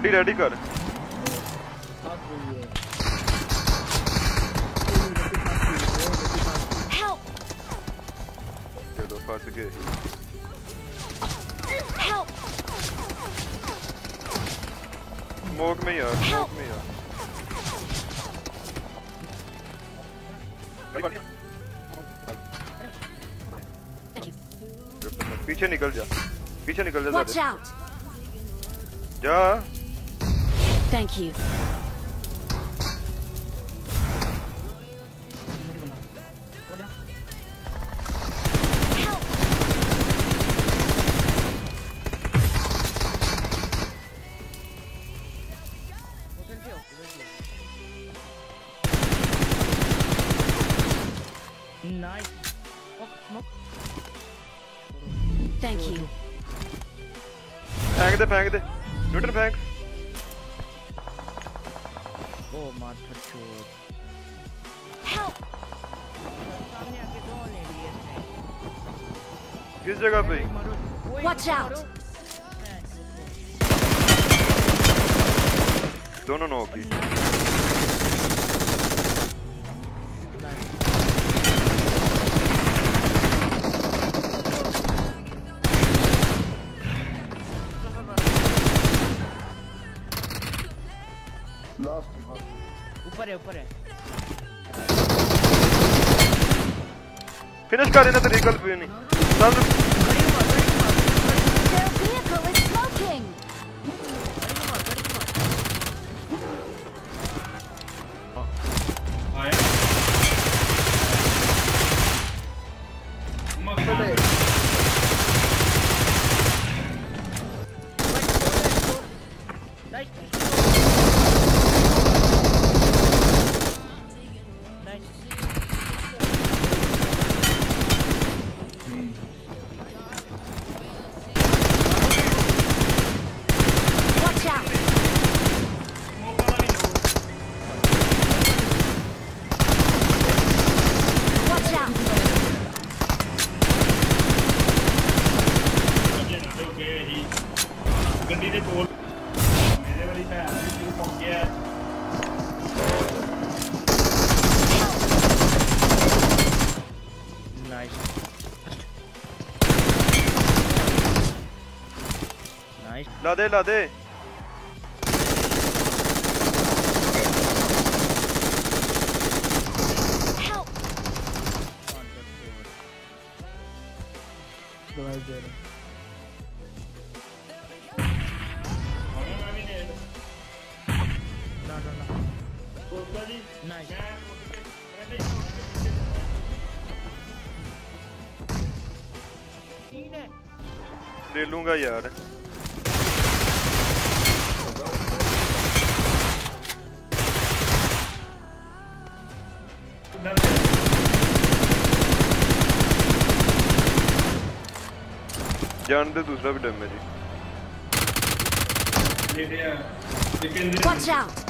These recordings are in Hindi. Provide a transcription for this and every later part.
गड्डी रेडी कर। तो में यार में यार पीछे निकल जा पीछे निकल जा जा। Thank you. Nice. Oh, Thank you. Hang the, hang the. Oh, माथा चोर Help! सामने आके दो लेडीज हैं किस जगह पे मारो ओए, Watch out! दोनों नौ ऊपर है ऊपर है। फिनिश कर देना तेरी रिकॉल भी नहीं। सब ਗੱਡੀ ਦੇ ਕੋਲ ਮੇਰੇ ਵਾਲੀ ਭੈਣ ਦੀ ਜੀ ਪਹੁੰਚਿਆ ਨਾਈਸ ਨਾਈਸ ਲਾ ਦੇ ਲਾ ਦੇ ले लूँगा यार जानते दूसरा भी डैमेज ही Watch out!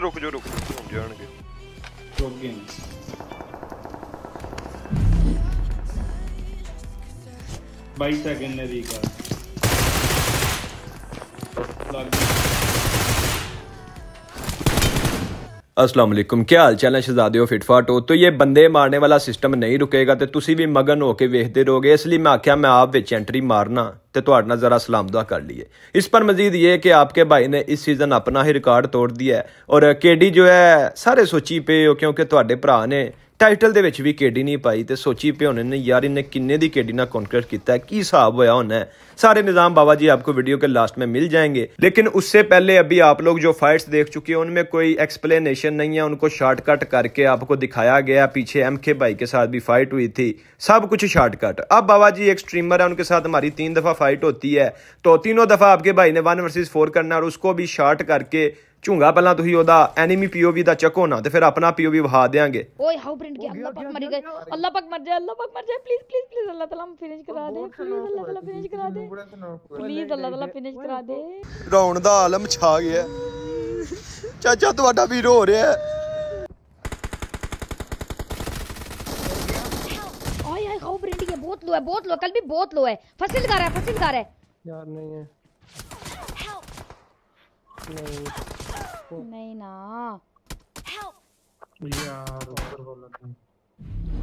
Rock giù, Rock giù, non giù, non giù. Rock Games. Baita che ne dica. Log ਲੱਗ ਗਈ अस्सलाम वालेकुम क्या हाल चाल है शहजादे हो फिटफाट हो तो ये बंदे मारने वाला ਸਿਸਟਮ ਨਹੀਂ ਰੁਕੇਗਾ ਤੇ ਤੁਸੀਂ ਵੀ ਮਗਨ ਹੋ ਕੇ ਵੇਖਦੇ ਰਹੋਗੇ ਇਸ ਲਈ ਮੈਂ ਆਖਿਆ ਮੈਂ ਆਪ ਵਿੱਚ ਐਂਟਰੀ ਮਾਰਨਾ ਤੇ ਤੁਹਾਡੇ ਨਾਲ ਜ਼ਰਾ ਸਲਾਮ ਦੁਆ ਕਰ ਲਈਏ इस पर मजीद ये कि आपके भाई ने इस सीजन अपना ही रिकॉर्ड तोड़ दिया है और केडी जो है सारे सोची पे हो क्योंकि ਤੁਹਾਡੇ ਭਰਾ ਨੇ ਟਾਈਟਲ ਦੇ ਵਿੱਚ ਵੀ ਕੇਡੀ ਨਹੀਂ ਪਾਈ ਤੇ ਸੋਚੀ ਪਏ ਹੋਣੇ ਨੇ यार इन्हें किन्ने दी केडी ना कॉन्कर किया है की हिसाब होया होना है सारे निज़ाम बाबा जी आपको वीडियो के लास्ट में मिल जाएंगे लेकिन उससे पहले अभी आप लोग जो फाइट्स देख चुके हैं उनमें कोई एक्सप्लेनेशन नहीं है उनको शॉर्टकट करके आपको दिखाया गया पीछे एम के भाई के साथ भी फाइट हुई थी सब कुछ शॉर्टकट अब बाबा जी एक स्ट्रीमर है उनके साथ हमारी तीन दफ़ा फाइट होती है तो तीनों दफ़ा आपके भाई ने वन वर्सेस फोर करना और उसको भी शॉर्ट करके ਝੁੰਗਾ ਪਹਿਲਾਂ ਤੁਸੀਂ ਉਹਦਾ ਐਨੀਮੀ ਪੀਓਵੀ ਦਾ ਚੱਕੋ ਨਾ ਤੇ ਫਿਰ ਆਪਣਾ ਪੀਓਵੀ ਵਹਾ ਦੇਾਂਗੇ ओए हाउ प्रिंट किया अल्लाह पाक मर गए अल्लाह पाक मर जाए अल्लाह पाक मर जाए प्लीज प्लीज प्लीज अल्लाह ताला फिनिश करा दे प्लीज अल्लाह ताला फिनिश करा दे प्लीज अल्लाह ताला फिनिश करा दे ਰੌਣ ਦਾ ਆਲਮ ਛਾ ਗਿਆ ਚਾਚਾ ਤੁਹਾਡਾ ਵੀਰ ਹੋ ਰਿਹਾ ओए हाय हाउ प्रिंट किया बहुत लो है बहुत लो कल भी बहुत लो है फसिल लगा रहा है फसिल लगा रहा है यार नहीं है नहीं नहीं ना यार ऊपर बोला था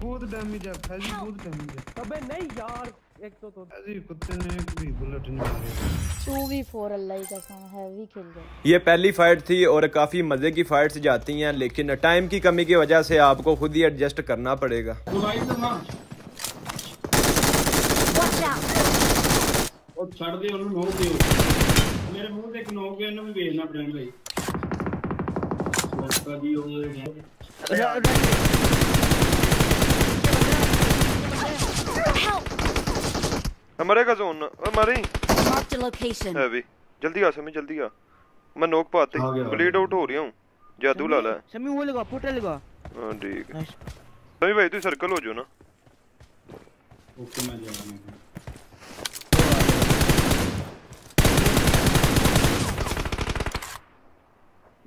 बहुत डैमेज है फैजी बहुत डैमेज है अबे नहीं यार एक तो तो फैजी कुत्ते ने एक भी बुलेट नहीं मारी 2v4 अल्लाह की कसम हैवी खेल गए ये पहली फाइट थी और काफी मजे की फाइट्स जाती हैं लेकिन टाइम की कमी की वजह से आपको खुद ही एडजस्ट करना पड़ेगा Watch out! ਉਹ ਛੱਡ ਦੇ ਉਹਨੂੰ ਨੋਕ ਦਿਓ ਮੇਰੇ ਮੂੰਹ ਤੇ ਇੱਕ ਨੋਕ ਗਿਆ ਇਹਨੂੰ ਵੀ ਵੇਚਣਾ ਪੈਣਾ ਭਾਈ मरेगा जोन मरे। अभी जल्दी आ समी जल्दी आ। मैं नोक पाते ब्लीड आउट हो रही हूँ। जादू ला लाला समी वो लगा पोर्टल लगा। हाँ ठीक। है समी भाई तू सर्कल हो जाओ ना। ओके मैं जा रहा हूँ।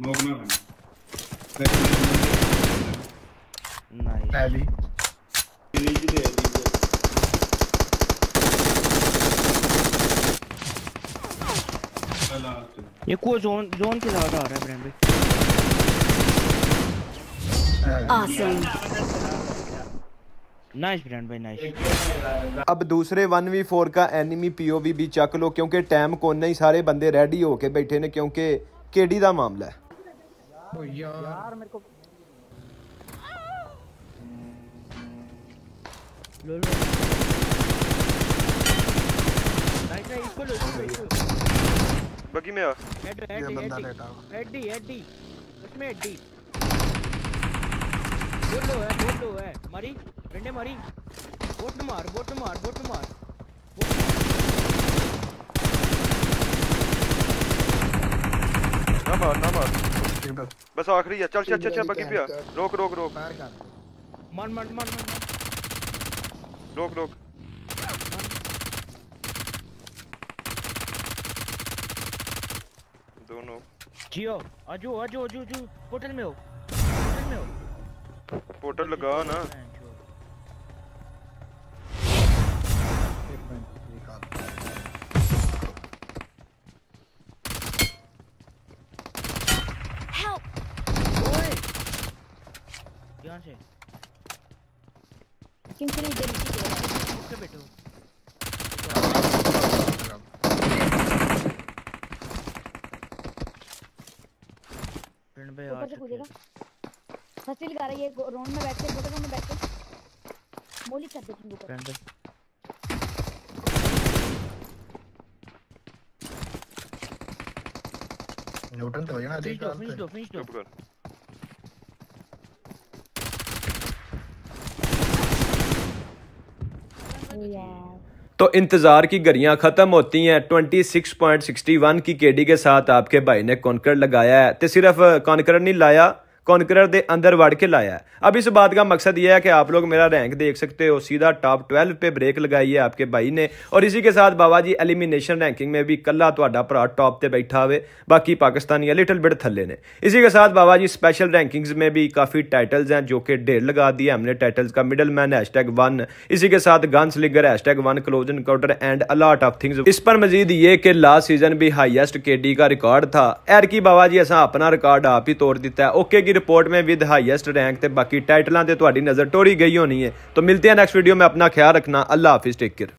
नोक में नहीं पहली इजीली है इजीली ये को जोन जोन के आ रहा है ब्रैंड भाई ऑसम नाइस ब्रांड भाई नाइस अब दूसरे 1v4 का एनिमी पीओवी भी चक लो क्योंकि टाइम कोने ही सारे बंदे रेडी होके बैठे ने क्योंकि केडी दा मामला है। ओ यार। यार मेरे को लो लो। राइट है इसको लो इसको बगी में आ head head head head head उसमें हेड बोल लो है बोल लो है। मरी? डंडे मरी? बोट मार बोट मार बोट मार। ना मार ना मार। बस आखिरी है। चल चल चल चल बाकी पे रोक रोक रोक। मार मार मार मार मार रोक रोक। दोनों। जियो आजू आजू आजू आजू। होटल में हो। होटल में हो। पोर्टल लगा ना Help! ओए ध्यान से सिंपली जल्दी दे उससे बैठो फ्रेंड भाई आ ऊपर से चुके कूदेगा हैं। फसिल लगा रहा है ये राउंड में बैठ के गोटे में बैठ। के मोली कर दे तुम ऊपर फ्रेंड न्यूटन तो हो जाना फिनिश दो फिनिश दो फिनिश दो चुप कर यार तो इंतज़ार की घड़ियाँ खत्म होती हैं। 26.61 की केडी के साथ आपके भाई ने कॉन्कर लगाया है। तो सिर्फ़ कॉन्कर नहीं लाया कॉन्करर के अंदर वड़ के लाया अब इस बात का मकसद यह है कि आप लोग मेरा रैंक देख सकते हो, सीधा टॉप ट्वेल्व पे ब्रेक लगाई है आपके भाई ने। और इसी के साथ बाबा जी एलिमिनेशन रैंकिंग में भी कला थोड़ा भरा टॉप पर बैठा हुए बाकी पाकिस्तानी लिटल बिट थले ने। इसी के साथ बाबा जी स्पेशल रैंकिंग्स में भी काफ़ी टाइटल्स हैं जो कि ढेर लगा दिए हमने टाइटल्स का middle man hash tag one इसी के साथ gunslinger hash tag one close encounter and a lot of things इस पर मजीद ये कि लास्ट सीज़न भी हाइएस्ट के का रिकॉर्ड था। एर की बाबा जी, असा अपना रिकॉर्ड आप ही तोड़ दिता है। ओके की रिपोर्ट में विद हाइएसट रैंक बाकी टाइटलों पर नज़र टोरी गई होनी है तो मिलते हैं नैक्सट वीडियो में, अपना ख्याल रखना। अल्लाह हाफिज़ टेक केयर